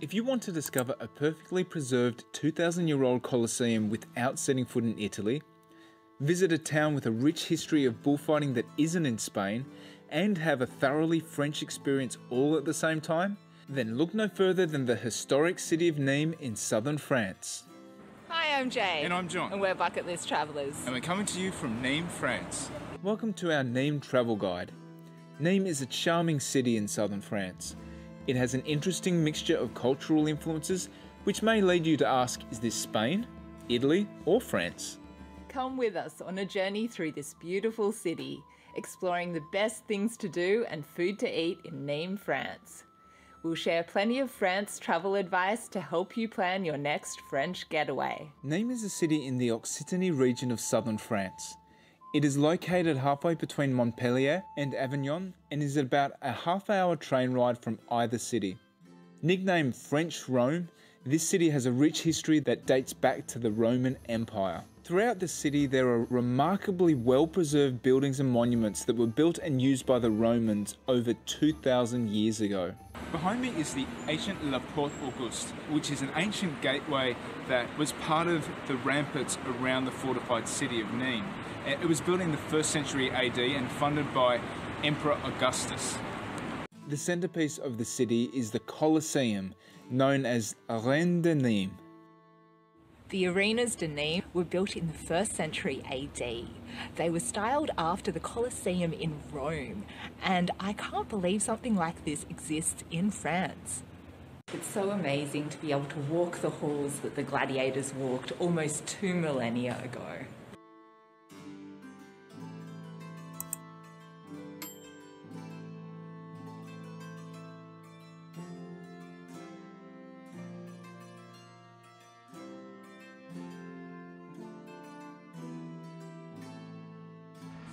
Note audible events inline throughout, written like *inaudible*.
If you want to discover a perfectly preserved 2,000 year old Colosseum without setting foot in Italy, visit a town with a rich history of bullfighting that isn't in Spain, and have a thoroughly French experience all at the same time, then look no further than the historic city of Nîmes in southern France. Hi, I'm Jay. And I'm John. And we're bucket list travellers. And we're coming to you from Nîmes, France. Welcome to our Nîmes travel guide. Nîmes is a charming city in southern France. It has an interesting mixture of cultural influences, which may lead you to ask is this Spain, Italy, or France? Come with us on a journey through this beautiful city, exploring the best things to do and food to eat in Nîmes, France. We'll share plenty of France travel advice to help you plan your next French getaway. Nîmes is a city in the Occitanie region of southern France. It is located halfway between Montpellier and Avignon and is about a half hour train ride from either city. Nicknamed French Rome, this city has a rich history that dates back to the Roman Empire. Throughout the city, there are remarkably well preserved buildings and monuments that were built and used by the Romans over 2,000 years ago. Behind me is the ancient La Porte Auguste, which is an ancient gateway that was part of the ramparts around the fortified city of Nîmes. It was built in the 1st century AD and funded by Emperor Augustus. The centerpiece of the city is the Colosseum, known as Arène de Nîmes. The arenas de Nîmes were built in the 1st century AD. They were styled after the Colosseum in Rome, and I can't believe something like this exists in France. It's so amazing to be able to walk the halls that the gladiators walked almost two millennia ago.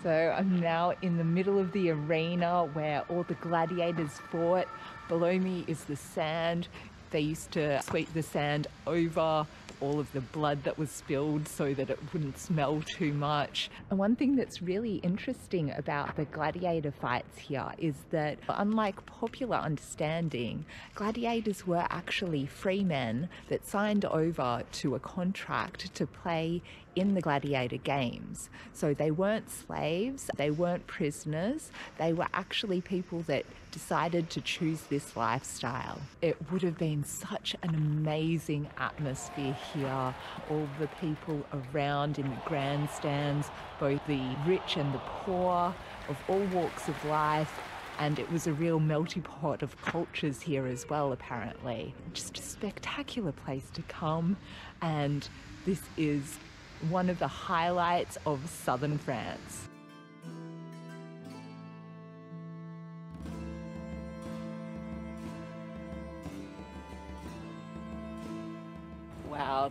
So I'm now in the middle of the arena where all the gladiators fought. Below me is the sand. They used to sweep the sand over all of the blood that was spilled so that it wouldn't smell too much. And one thing that's really interesting about the gladiator fights here is that, unlike popular understanding, gladiators were actually free men that signed over to a contract to play in the gladiator games. So they weren't slaves, they weren't prisoners, they were actually people that decided to choose this lifestyle. It would have been such an amazing atmosphere here. All the people around in the grandstands, both the rich and the poor, of all walks of life. And it was a real melting pot of cultures here as well, apparently. Just a spectacular place to come. And this is one of the highlights of southern France.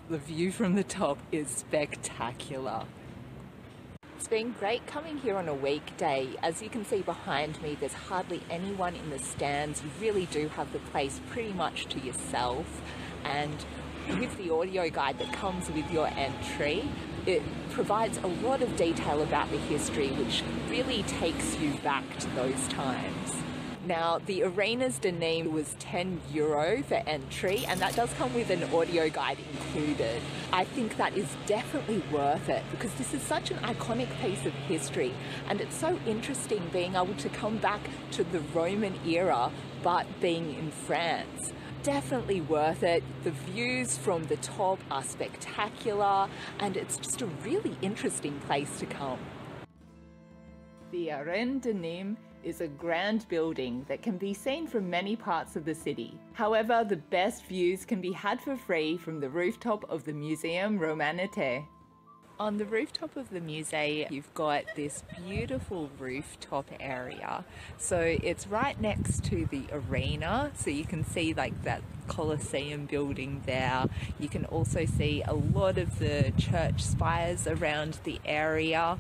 The view from the top is spectacular. It's been great coming here on a weekday. As you can see behind me, there's hardly anyone in the stands. You really do have the place pretty much to yourself. And with the audio guide that comes with your entry, it provides a lot of detail about the history, which really takes you back to those times. Now, the Arenas Nîmes was 10 euro for entry, and that does come with an audio guide included. I think that is definitely worth it because this is such an iconic piece of history, and it's so interesting being able to come back to the Roman era but being in France definitely worth it. The views from the top are spectacular and it's just a really interesting place to come. The Arène de Nîmes is a grand building that can be seen from many parts of the city. However, the best views can be had for free from the rooftop of the Museum Romanité. On the rooftop of the museum, you've got this beautiful rooftop area. So it's right next to the arena, so you can see like that Colosseum building there. You can also see a lot of the church spires around the area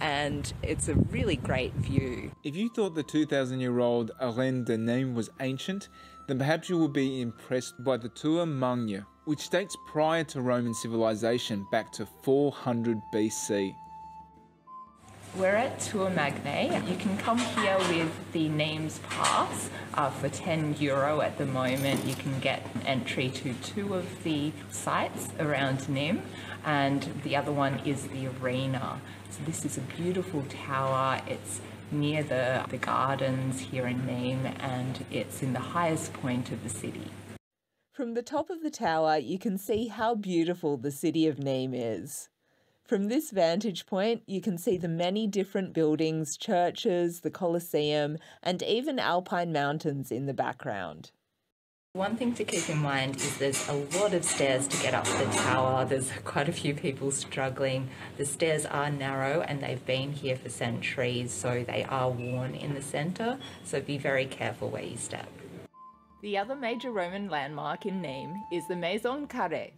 and it's a really great view. If you thought the 2000 year old Arène de Nîmes was ancient, then perhaps you will be impressed by the Tour Magne, which dates prior to Roman civilization back to 400 BC. We're at Tour Magne. You can come here with the Nîmes Pass uh, for 10 euro at the moment. You can get entry to two of the sites around Nîmes, and the other one is the arena. So this is a beautiful tower. It's near the, the gardens here in Nîmes, and it's in the highest point of the city. From the top of the tower, you can see how beautiful the city of Nîmes is. From this vantage point, you can see the many different buildings, churches, the Colosseum, and even Alpine mountains in the background. One thing to keep in mind is there's a lot of stairs to get up the tower. There's *laughs* quite a few people struggling. The stairs are narrow and they've been here for centuries, so they are worn in the centre, so be very careful where you step. The other major Roman landmark in Nîmes is the Maison Carrée.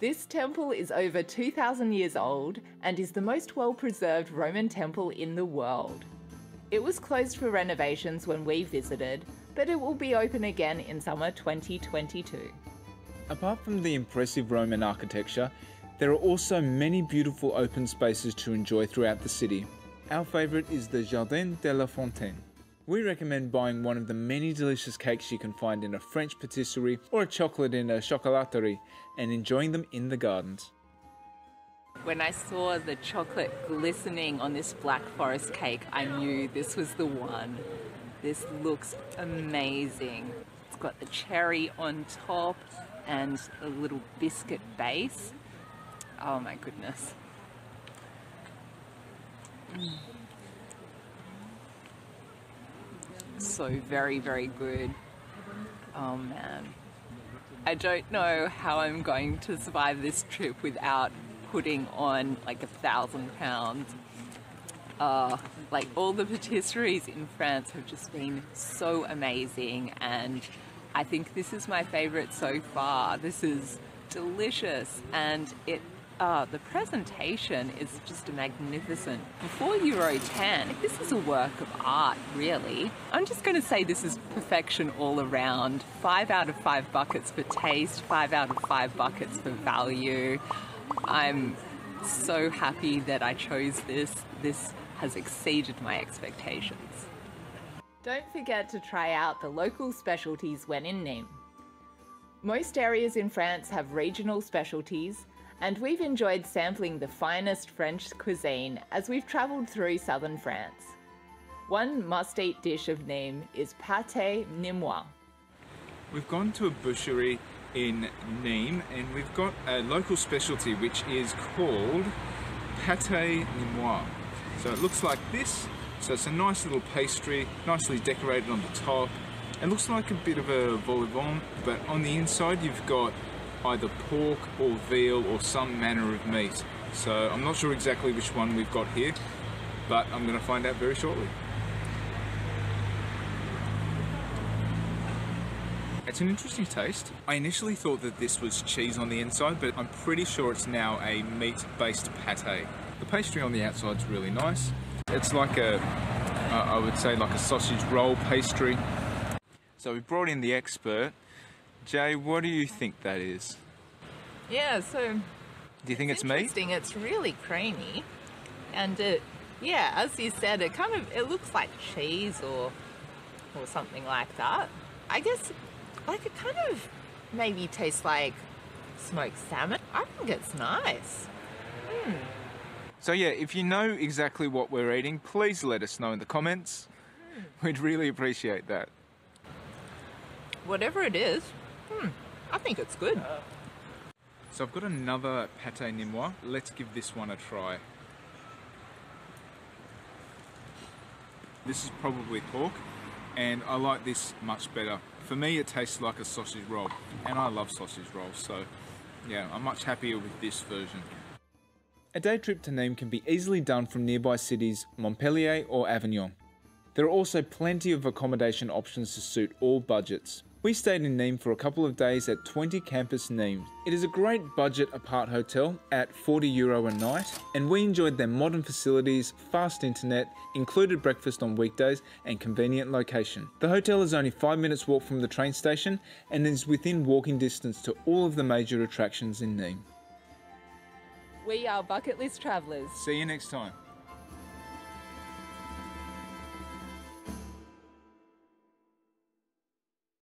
This temple is over 2,000 years old and is the most well preserved Roman temple in the world. It was closed for renovations when we visited, but it will be open again in summer 2022. Apart from the impressive Roman architecture, there are also many beautiful open spaces to enjoy throughout the city. Our favourite is the Jardin de la Fontaine. We recommend buying one of the many delicious cakes you can find in a French patisserie or a chocolate in a chocolaterie and enjoying them in the gardens. When I saw the chocolate glistening on this Black Forest cake, I knew this was the one. This looks amazing. It's got the cherry on top and a little biscuit base. Oh my goodness. Mm. So very, very good. Oh man. I don't know how I'm going to survive this trip without putting on like a thousand pounds. Uh, like all the patisseries in France have just been so amazing, and I think this is my favorite so far. This is delicious, and it uh, the presentation is just a magnificent. For Euro 10, this is a work of art, really. I'm just going to say this is perfection all around. Five out of five buckets for taste, five out of five buckets for value. I'm so happy that I chose this. This has exceeded my expectations. Don't forget to try out the local specialties when in Nîmes. Most areas in France have regional specialties, and we've enjoyed sampling the finest French cuisine as we've travelled through southern France. One must eat dish of Nîmes is pâté nîmois. We've gone to a boucherie in Nîmes and we've got a local specialty which is called pâté nîmois. So it looks like this. So it's a nice little pastry, nicely decorated on the top. It looks like a bit of a vol au vent, but on the inside you've got either pork or veal or some manner of meat. So I'm not sure exactly which one we've got here, but I'm going to find out very shortly. It's an interesting taste. I initially thought that this was cheese on the inside, but I'm pretty sure it's now a meat-based pate. The pastry on the outside is really nice. It's like a, uh, I would say like a sausage roll pastry. So we brought in the expert Jay, what do you think that is? Yeah, so. Do you think it's, it's interesting. It's really creamy, and it, yeah, as you said, it kind of it looks like cheese or or something like that. I guess, like it kind of maybe tastes like smoked salmon. I think it's nice. Mm. So yeah, if you know exactly what we're eating, please let us know in the comments. Mm. We'd really appreciate that. Whatever it is, I think it's good. So I've got another pate nîmois. Let's give this one a try. This is probably pork, and I like this much better. For me, it tastes like a sausage roll, and I love sausage rolls, so yeah, I'm much happier with this version. A day trip to Nîmes can be easily done from nearby cities Montpellier or Avignon. There are also plenty of accommodation options to suit all budgets. We stayed in Nîmes for a couple of days at 20 Campus Nîmes. It is a great budget apart hotel at 40 euro a night, and we enjoyed their modern facilities, fast internet, included breakfast on weekdays, and convenient location. The hotel is only 5 minutes walk from the train station and is within walking distance to all of the major attractions in Nîmes. We are bucket list travellers. See you next time.